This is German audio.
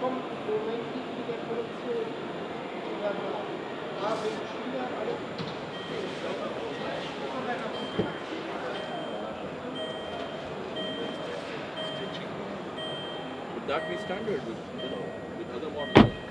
kommt im Moment nicht mit der Produktion, sondern da sind Spieler alle that we standard with, you know, with other models?